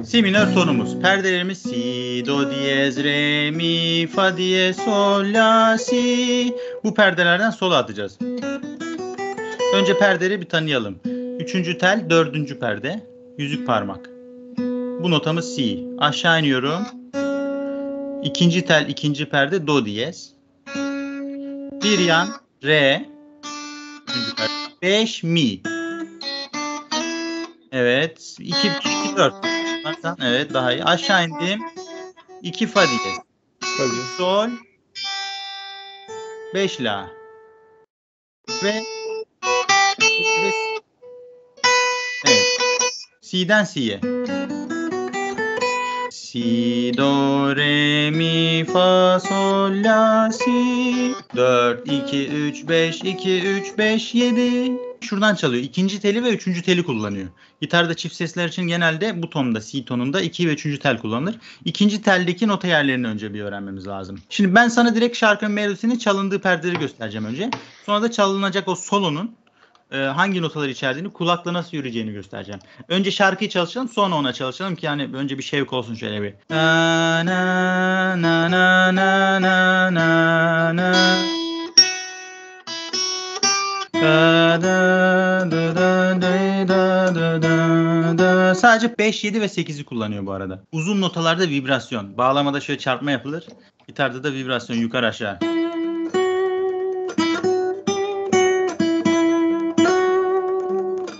Si minör tonumuz. Perdelerimiz si, do diyez, re, mi, fa diyez, sol, la, si. Bu perdelerden sola atacağız. Önce perdeleri bir tanıyalım. Üçüncü tel, dördüncü perde. Yüzük parmak. Bu notamız si. Aşağı iniyorum. İkinci tel, ikinci perde, do diyez. Bir yan, re. Beş, mi. Evet. 2 2 4. Evet daha iyi. Aşağı indim. 2 fa diyeceğiz. Tabii. Sol. 5 la. Ve Evet. Si'den si'ye. Si, do, re, mi, fa, sol, la, si. 4, 2, 3, 5, 2, 3, 5, 7. Şuradan çalıyor. İkinci teli ve üçüncü teli kullanıyor. Gitarda çift sesler için genelde bu tonda, si tonunda iki ve üçüncü tel kullanılır. İkinci teldeki nota yerlerini önce bir öğrenmemiz lazım. Şimdi ben sana direkt şarkının melodisini çalındığı perdeleri göstereceğim önce. Sonra da çalınacak o solonun e, hangi notaları içerdiğini, kulakla nasıl yürüyeceğini göstereceğim. Önce şarkıyı çalışalım, sonra ona çalışalım ki yani önce bir şevk olsun şöyle bir. Na na na na na na na da. Sadece 5, 7 ve 8'i kullanıyor bu arada. Uzun notalarda vibrasyon. Bağlamada şöyle çarpma yapılır. Gitarda da vibrasyon yukarı aşağı.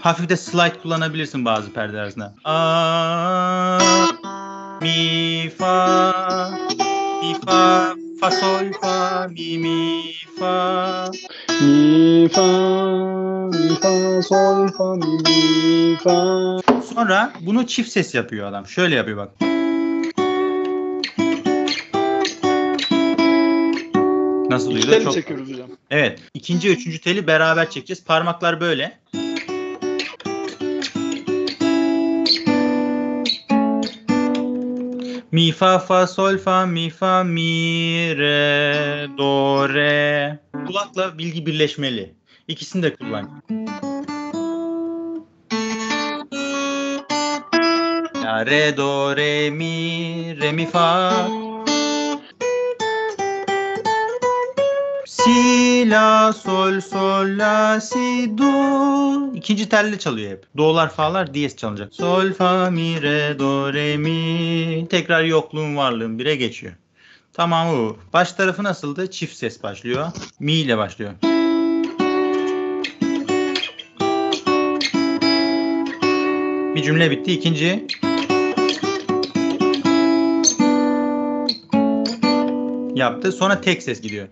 Hafif de slide kullanabilirsin bazı perde arasında. A, mi, fa, mi, fa, fa, sol, fa, mi, mi, fa. Mi fa fa sol fa mi fa. Sonra bunu çift ses yapıyor adam. Şöyle yapıyor bak. Nasıl duyuluyor? Çok... çekiyoruz hocam. Evet. ikinci üçüncü teli beraber çekeceğiz. Parmaklar böyle. Mi fa fa sol fa mi fa mi re do re. Kulakla bilgi birleşmeli. İkisini de kullan. La re do re mi re mi fa. Si la sol sol la si do. İkinci telle çalıyor hep. Do'lar fa'lar diyez çalınacak. Sol fa mi re do re mi. Tekrar yokluğun varlığın bire geçiyor. Tamam bu. Baş tarafı nasıldı? Çift ses başlıyor. Mi ile başlıyor. Bir cümle bitti. İkinci. Yaptı. Sonra tek ses gidiyor.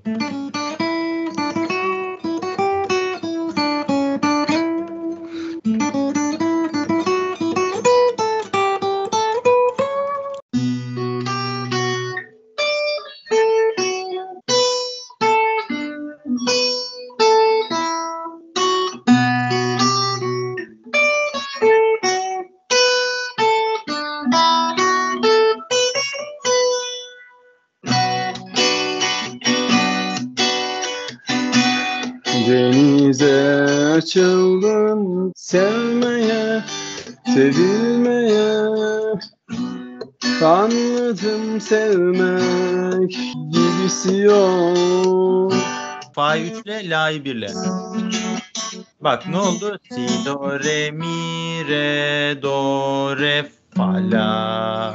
Açıldım sevmeye, sevilmeye. Anladım sevmek gibisi yok. Fa'yı 3 ile, La'yı 1 ile. Bak ne oldu? Si, do, re, mi, re, do, re, fa, la.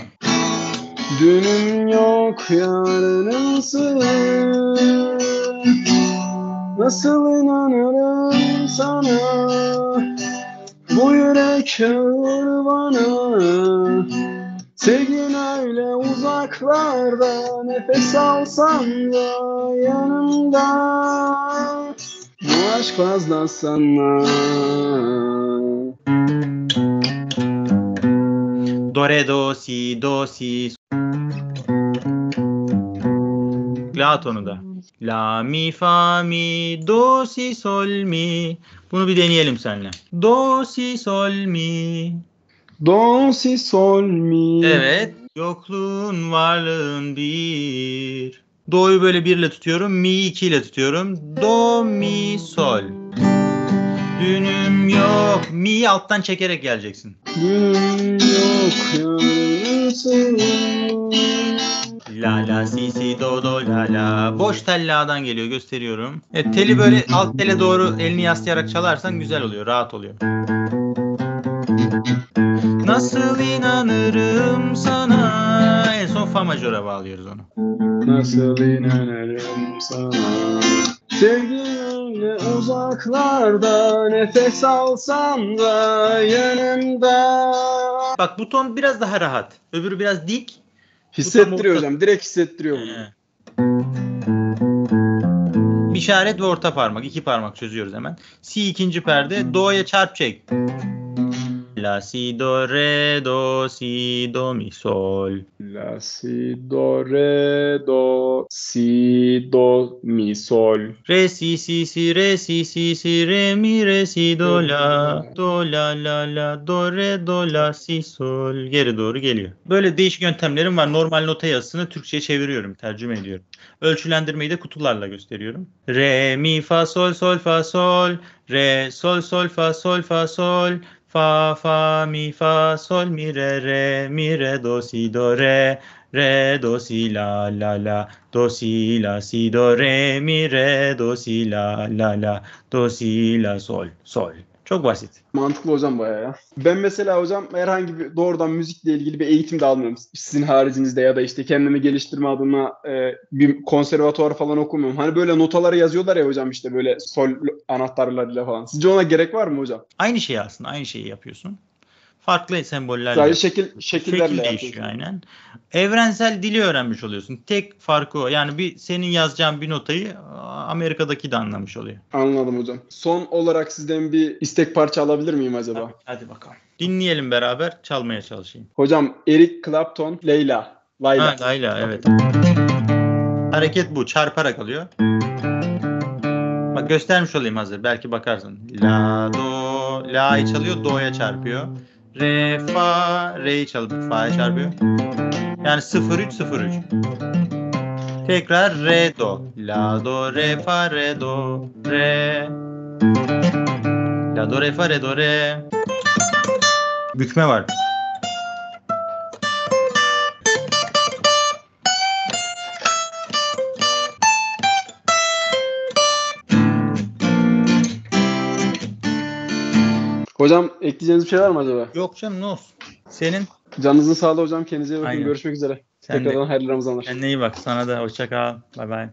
Dünüm yok yarınımsın Nasıl inanırım sana bana Sevgin öyle uzaklarda Nefes alsam da yanımda Bu aşk fazla sana Do, re, do, si, do, si. La da. La, mi, fa, mi, do, si, sol, mi. Bunu bir deneyelim seninle. Do, si, sol, mi. Do, si, sol, mi Evet. Yokluğun varlığın bir. Do'yu böyle bir ile tutuyorum. Mi iki ile tutuyorum. Do, mi, sol. Dünüm yok. Mi'yi alttan çekerek geleceksin. Günüm yok yarınımsın La si si do do la la. Boş tel la'dan geliyor gösteriyorum. Evet teli böyle alt tele doğru elini yaslayarak çalarsan güzel oluyor. Rahat oluyor. Nasıl inanırım sana? En son fa majöre bağlıyoruz onu. Nasıl inanırım sana Sevgilimle uzaklarda Nefes alsam da yanımda Bak bu ton biraz daha rahat. Öbürü biraz dik. Hissettiriyor hocam. Direkt hissettiriyor bunu. Bir işaret ve orta parmak. iki parmak çözüyoruz hemen. Si ikinci perde. Do'ya çarp çek. La si do re do si do mi sol. La si do re do si do mi sol. Re si si si re si si si re mi re si do la. Do la la la do re do la si sol. Geri doğru geliyor. Böyle değişik yöntemlerim var. Normal nota yazısını Türkçe'ye çeviriyorum. Tercüme ediyorum. Ölçülendirmeyi de kutularla gösteriyorum. Re mi fa sol sol fa sol. Re sol sol fa sol fa sol. Fa fa mi fa sol mi re re mi re do si do re. Re do si la la la do si la si do re mi re do si la la la do si la sol sol. Çok basit. Mantıklı hocam bayağı ya. Ben mesela hocam herhangi bir doğrudan müzikle ilgili bir eğitim de almıyorum. Sizin haricinizde ya da işte kendimi geliştirme adına e, bir konservatuvar falan okumuyorum. Hani böyle notaları yazıyorlar ya hocam işte böyle sol anahtarlarıyla falan. Sizce ona gerek var mı hocam? Aynı şey aslında aynı şeyi yapıyorsun. Farklı sembollerle. Sadece şekil şekillerle Şekil değişiyor aynen. Evrensel dili öğrenmiş oluyorsun. Tek farkı o. Yani bir senin yazacağın bir notayı Amerika'daki de anlamış oluyor. Anladım hocam. Son olarak sizden bir istek parça alabilir miyim acaba? Hadi bakalım. Dinleyelim beraber çalmaya çalışayım. Hocam Eric Clapton, Leyla. Layla. Ha, Layla evet. Hareket bu. Çarparak alıyor. Bak göstermiş olayım hazır. Belki bakarsın. La, do, la'yı çalıyor. Do'ya çarpıyor. Re, fa, re'yi çalıp fa'ya çarpıyor. Yani 0-3, 0-3. Tekrar re, do. La, do, re, fa, re, do, re. La, do, re, fa, re, do, re. Bükme var. Hocam ekleyeceğiniz bir şey var mı acaba? Yok canım ne olsun. Senin? Canınızın sağlığı hocam. Kendinize iyi bakın. Aynen. Görüşmek üzere. Sen de. Tekrardan hayırlı Ramazanlar. Kendine iyi bak. Sana da hoşça kal. Bay bay.